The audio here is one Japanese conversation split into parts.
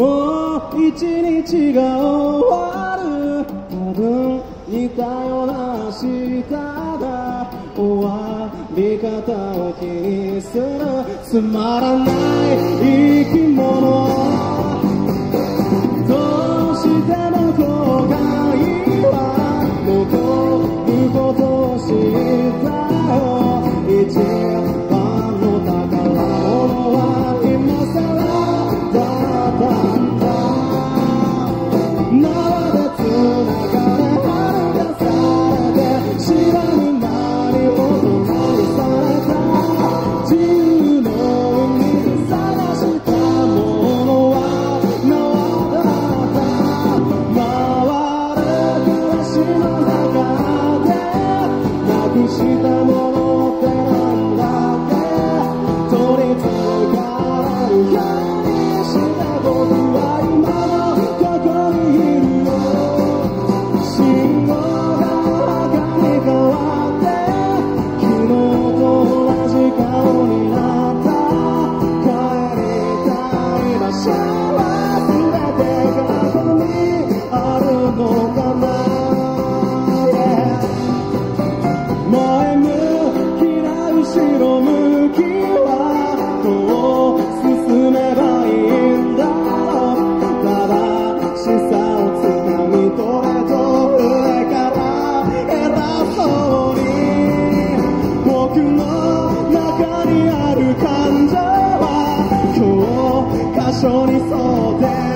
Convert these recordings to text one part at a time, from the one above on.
もう一日が終わる。多分似たような明日が終わり方を気にする。つまらない生き物。どうしても後悔は残る。ことを知ったよ一番の宝物は今更だ。see. 緒にそうで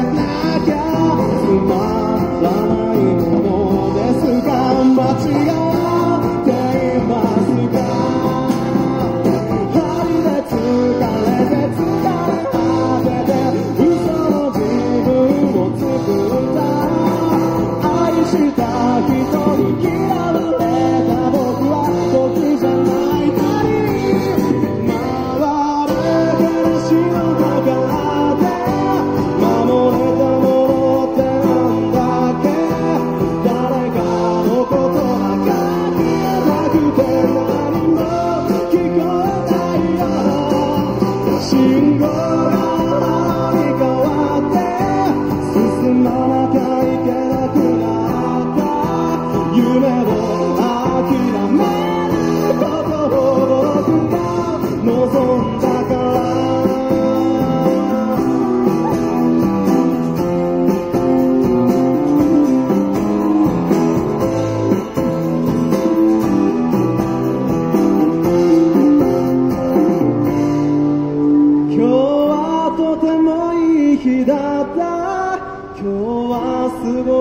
room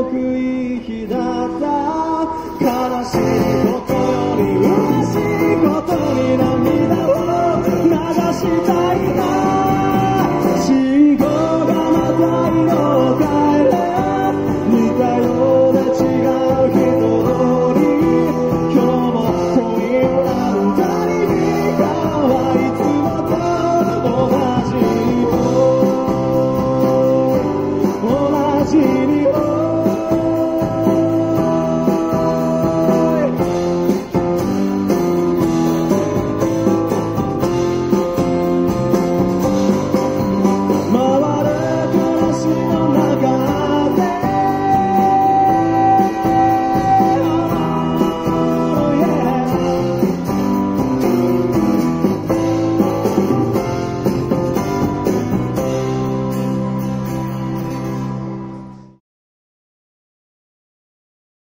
くいい日だった。悲しいことより嬉しいことに涙を流したいな。